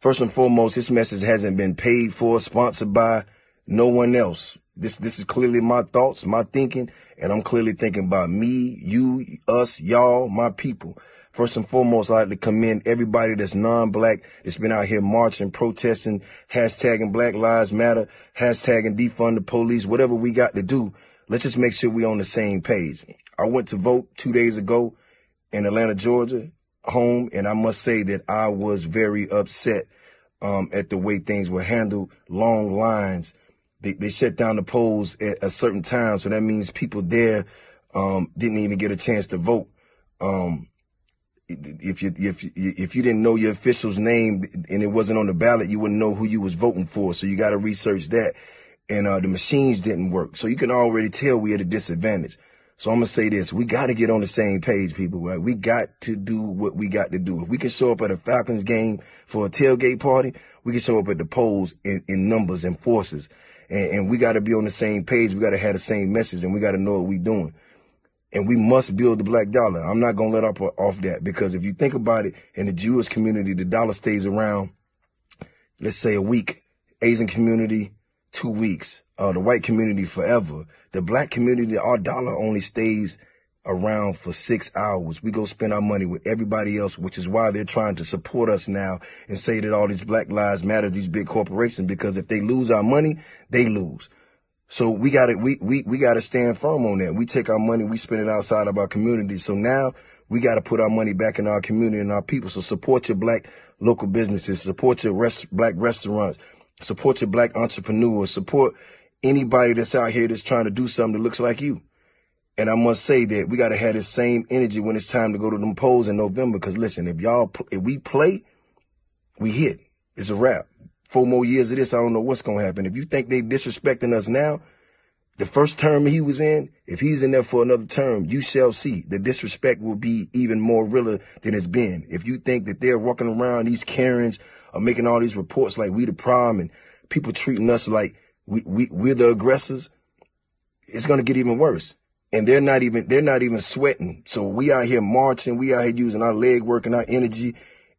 First and foremost, this message hasn't been paid for, sponsored by no one else. This, this is clearly my thoughts, my thinking, and I'm clearly thinking about me, you, us, y'all, my people. First and foremost, I'd like to commend everybody that's non-black that's been out here marching, protesting, hashtagging Black Lives Matter, hashtagging defund the police, whatever we got to do. Let's just make sure we're on the same page. I went to vote two days ago in Atlanta, Georgia, home, and I must say that I was very upset um, at the way things were handled. Long lines. They, they shut down the polls at a certain time, so that means people there um, didn't even get a chance to vote. Um, if you if if you didn't know your official's name and it wasn't on the ballot, you wouldn't know who you was voting for. So you got to research that. And uh, the machines didn't work, so you can already tell we at a disadvantage. So I'm gonna say this: we got to get on the same page, people. Right? We got to do what we got to do. If we can show up at a Falcons game for a tailgate party, we can show up at the polls in, in numbers and forces. And, and we got to be on the same page. We got to have the same message, and we got to know what we're doing and we must build the black dollar. I'm not going to let up off that because if you think about it, in the Jewish community, the dollar stays around, let's say a week. Asian community, two weeks. Uh, the white community forever. The black community, our dollar only stays around for six hours. We go spend our money with everybody else, which is why they're trying to support us now and say that all these black lives matter, these big corporations, because if they lose our money, they lose. So we got to we we we got to stand firm on that. We take our money, we spend it outside of our community. So now we got to put our money back in our community and our people. So support your black local businesses, support your rest, black restaurants, support your black entrepreneurs, support anybody that's out here that's trying to do something that looks like you. And I must say that we got to have the same energy when it's time to go to them polls in November. Cause listen, if y'all, if we play, we hit. It's a wrap four more years of this, I don't know what's going to happen. If you think they disrespecting us now, the first term he was in, if he's in there for another term, you shall see the disrespect will be even more realer than it's been. If you think that they're walking around, these Karens are making all these reports like we the problem and people treating us like we, we, we're the aggressors, it's going to get even worse. And they're not even, they're not even sweating. So we out here marching, we out here using our leg work and our energy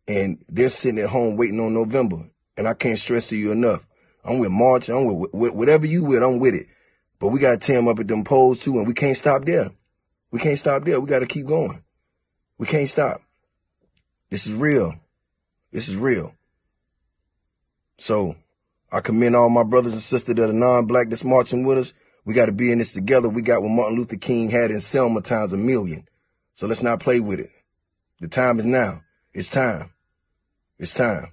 and they're sitting at home waiting on November. And I can't stress to you enough. I'm with March. I'm with whatever you with. I'm with it. But we got to tear them up at them polls too. And we can't stop there. We can't stop there. We got to keep going. We can't stop. This is real. This is real. So I commend all my brothers and sisters that are non-black that's marching with us. We got to be in this together. We got what Martin Luther King had in Selma times a million. So let's not play with it. The time is now. It's time. It's time.